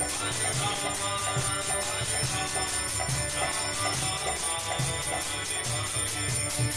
Thank you.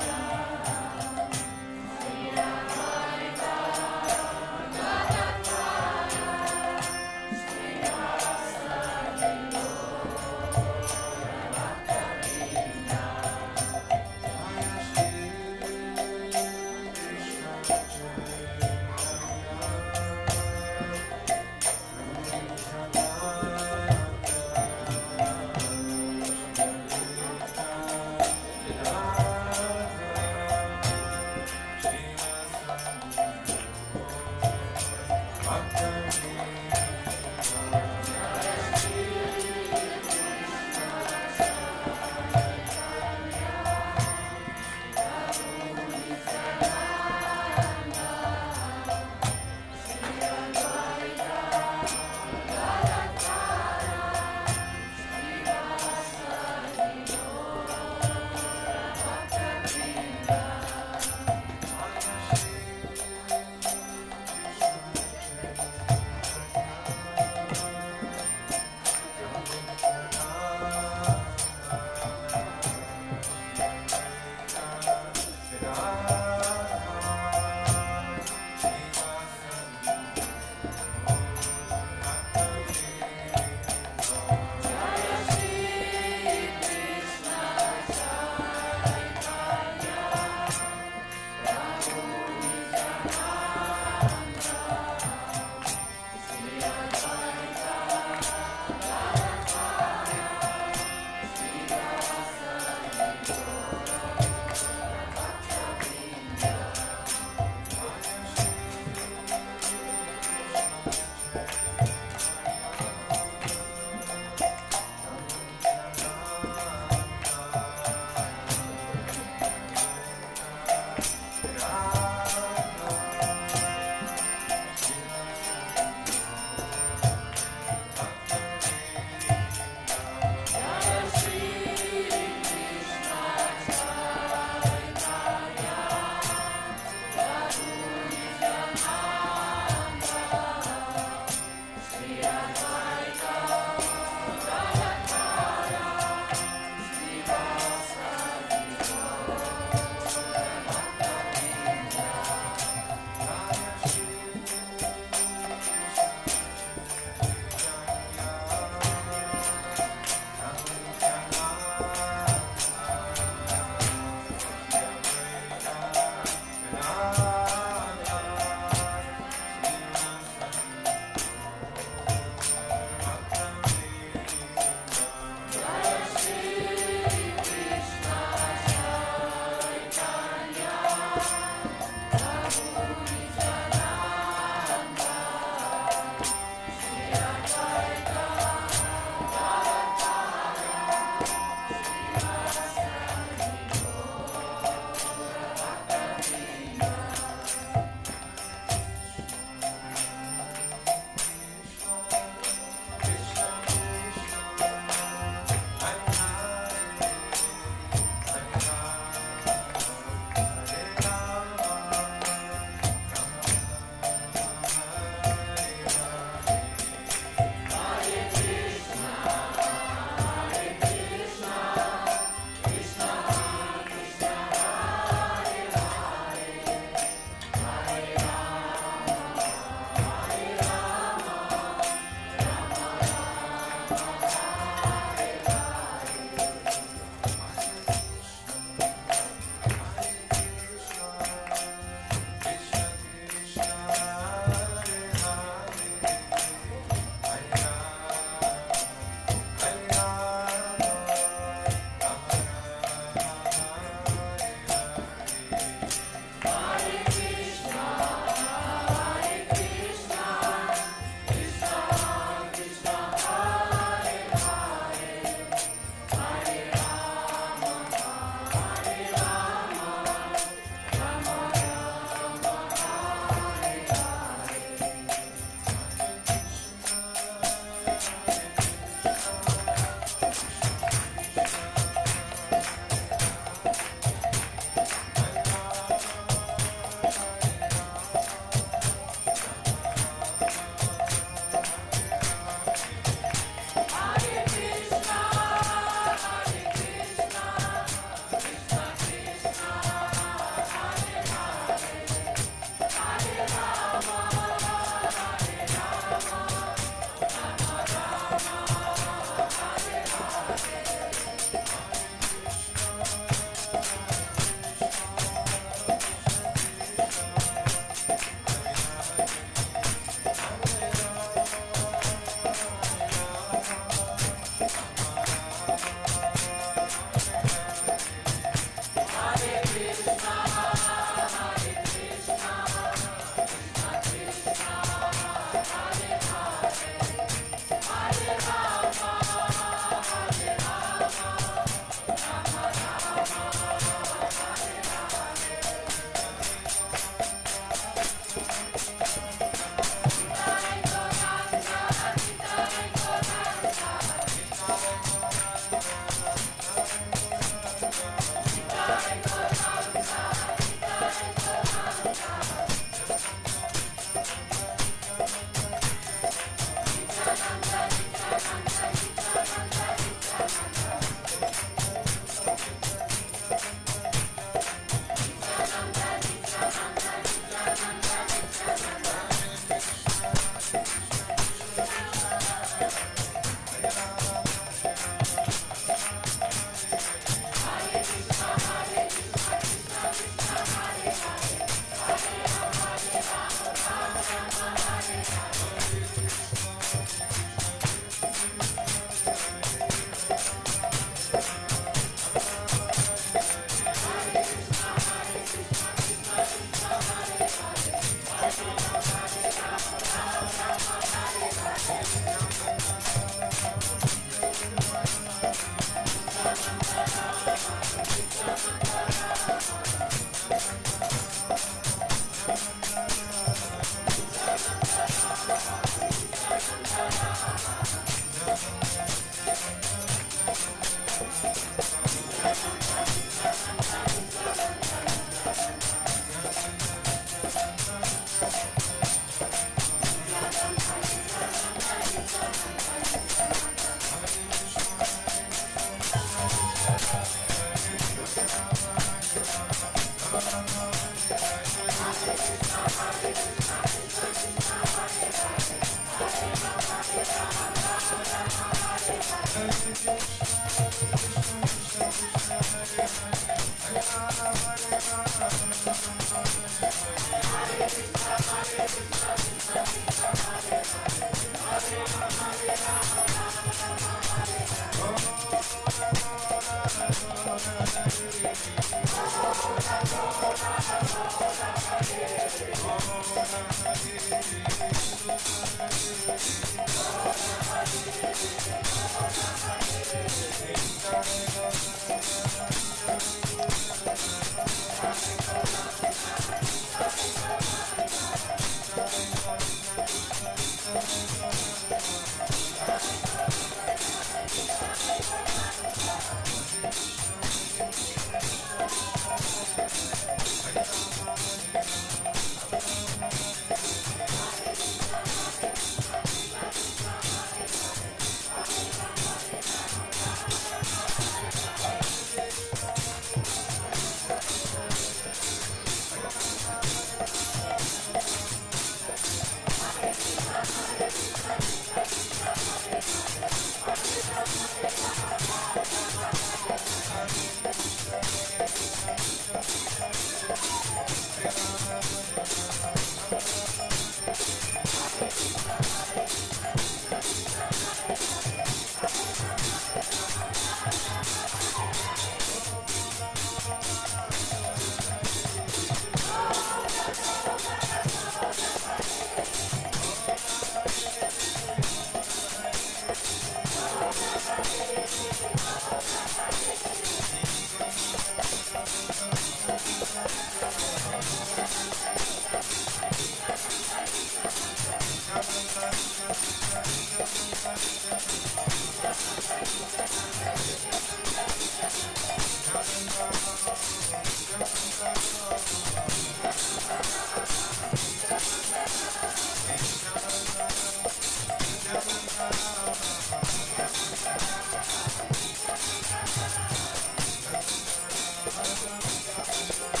Thank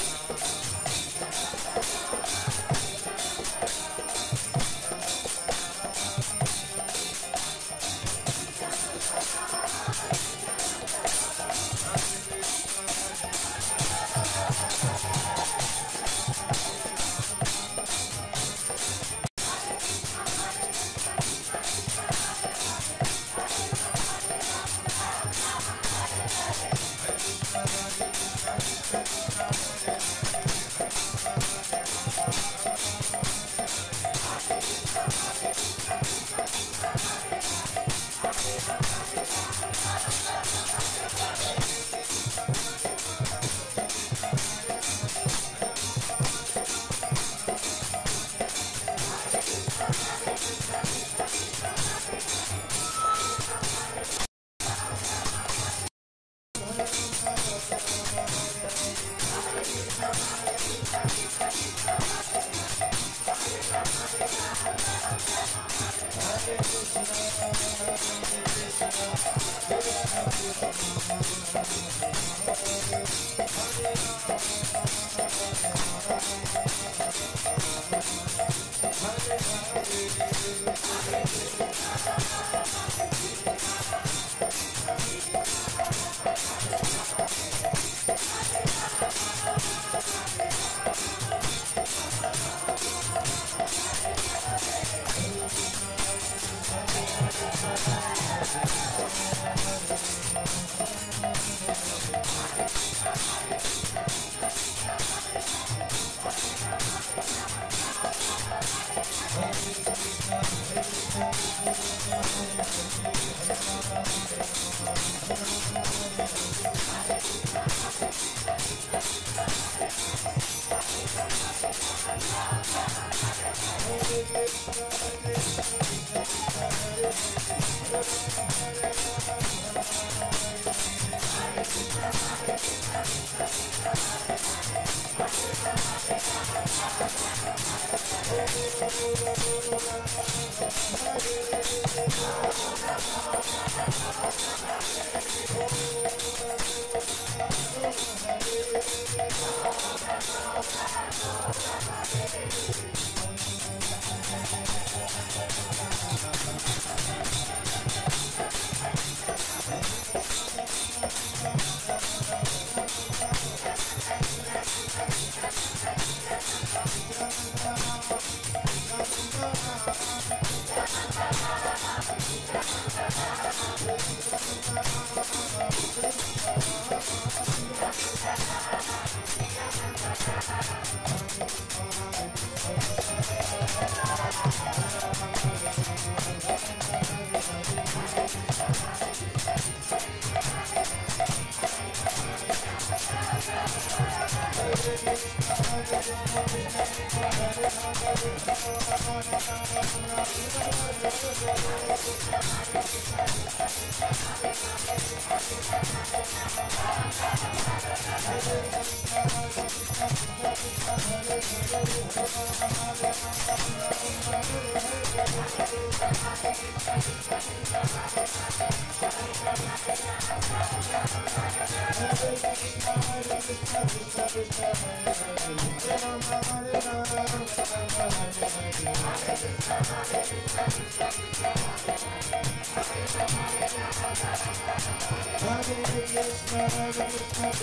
Thank you.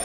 I'm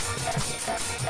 I'm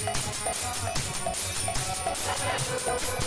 Thank you.